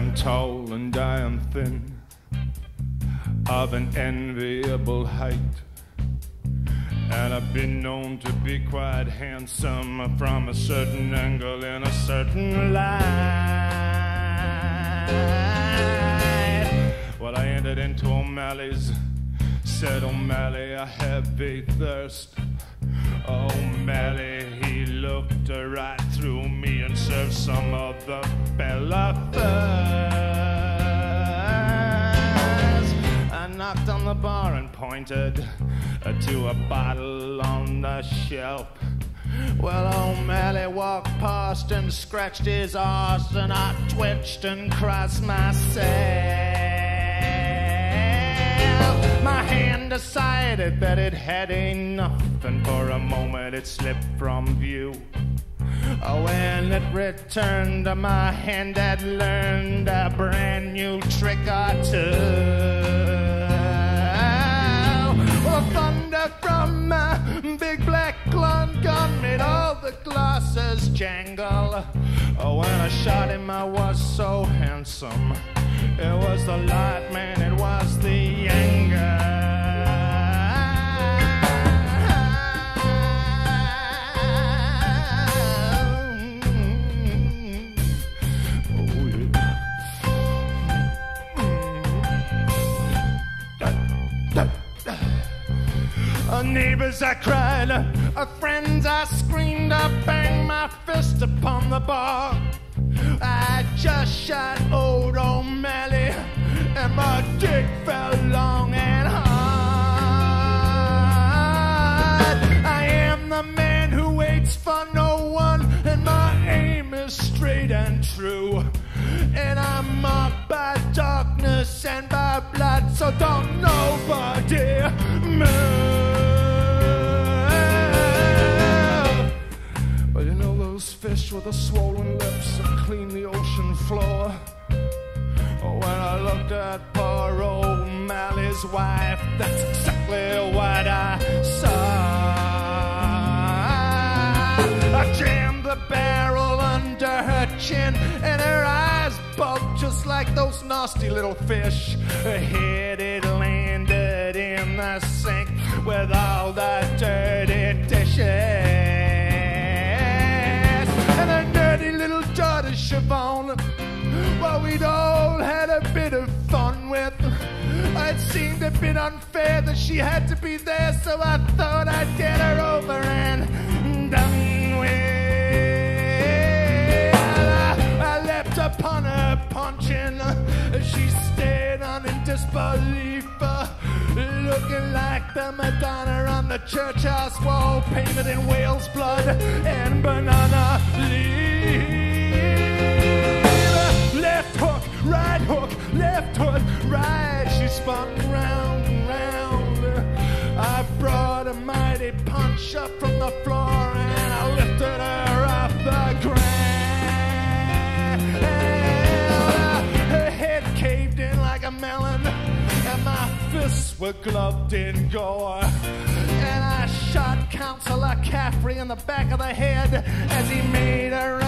am tall and I am thin, of an enviable height. And I've been known to be quite handsome from a certain angle in a certain light. Well, I entered into O'Malley's, said O'Malley, I have a thirst. O'Malley, he looked right through me and served some of the fella knocked on the bar and pointed uh, to a bottle on the shelf. Well, O'Malley walked past and scratched his arse, and I twitched and crossed myself. My hand decided that it had enough, and for a moment it slipped from view. Oh, when it returned, my hand had learned a brand new trick or two. The glasses jangle. Oh, when I shot him, I was so handsome. It was the light, man, it was the anger. Neighbors, I cried. Uh, friends, I screamed. I banged my fist upon the bar. I just shot old O'Malley, and my dick fell long and hard. I am the man who waits for no one, and my aim is straight and true. And I'm marked by darkness and by blood, so don't nobody move. Those fish with the swollen lips that clean the ocean floor? When I looked at poor old Mally's wife, that's exactly what I saw. I jammed the barrel under her chin, and her eyes bulged just like those nasty little fish. Her head it landed in the sink with all the dirty dishes. Seemed a bit unfair that she had to be there, so I thought I'd get her over and done with. I, leapt upon her, punching. She stared on in disbelief, looking like the Madonna on the church house wall, painted in whale's blood and banana leaves. Left hook, right hook, left hook, right. Spun round and round. I brought a mighty punch up from the floor and I lifted her off the ground. Her head caved in like a melon, and my fists were gloved in gore. And I shot Counselor Caffrey in the back of the head as he made a